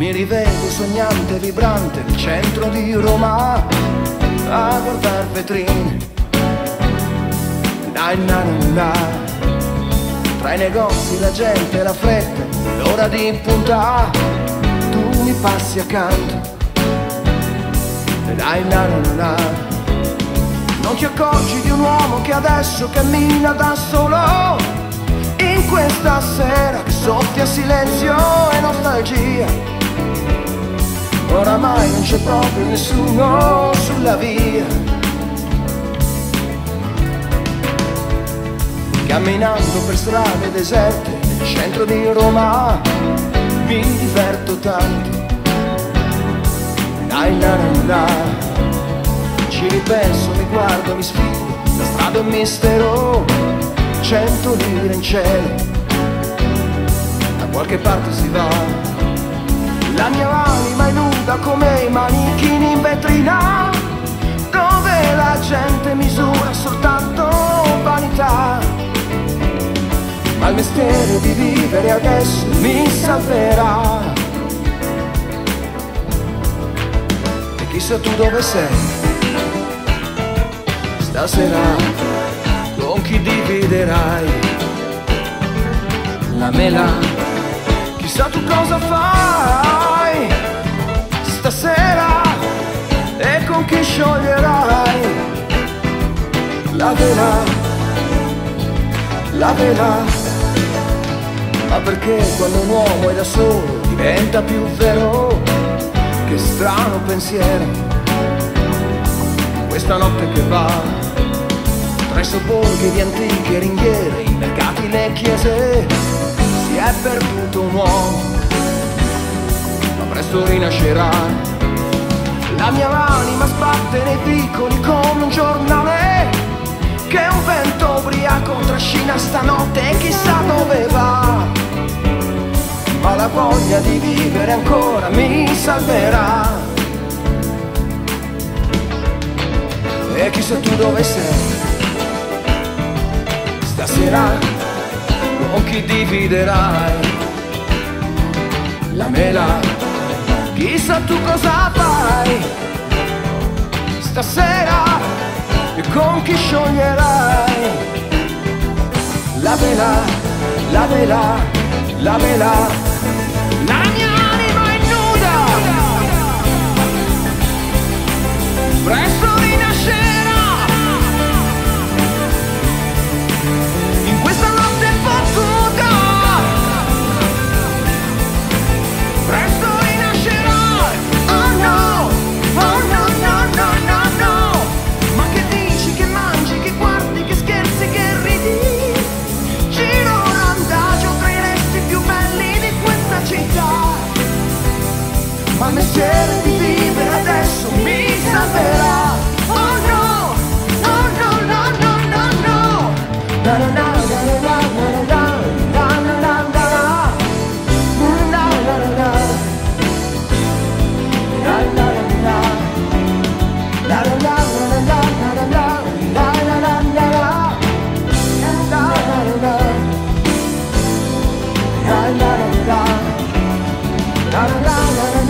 Mi rivedo sognante, vibrante nel centro di Roma a guardar vetrine. Na, na, na. Tra i negozi, la gente, la fretta, l'ora di punta, tu mi passi accanto. Na, na, na. Non ti accorgi di un uomo che adesso cammina da solo in questa sera che soffia silenzio e nostalgia. Oramai non c'è proprio nessuno sulla via. Camminando per strade deserte nel centro di Roma mi diverto tanto. Dai na na, ci ripenso, mi guardo, mi sfido, la strada è un mistero, cento lire in cielo, da qualche parte si va. La mia anima è nuda come i manichini in vetrina Dove la gente misura soltanto vanità. Ma il mestiere di vivere adesso mi salverà. E chissà tu dove sei. Stasera con chi dividerai La mela. Chissà tu cosa fai e chi scioglierai la vela, la vela. Ma perché quando un uomo è da solo diventa più vero? Che strano pensiero. Questa notte che va tra i sobborghi di antiche ringhiere, i mercati, le chiese si è perduto un uomo, ma presto rinascerà. La mia anima sbatte nei piccoli come un giornale, che un vento ubriaco trascina stanotte e chissà dove va. Ma la voglia di vivere ancora mi salverà. E chissà tu dove sei, stasera con chi dividerai la mela. Chissà tu cosa fai stasera e con chi scioglierai la vela, la vela, la vela. il piacere di vivere adesso mi salverà. Oh no, oh no, no, no, no, no. Na, na, na, na, na, na, na. la la la la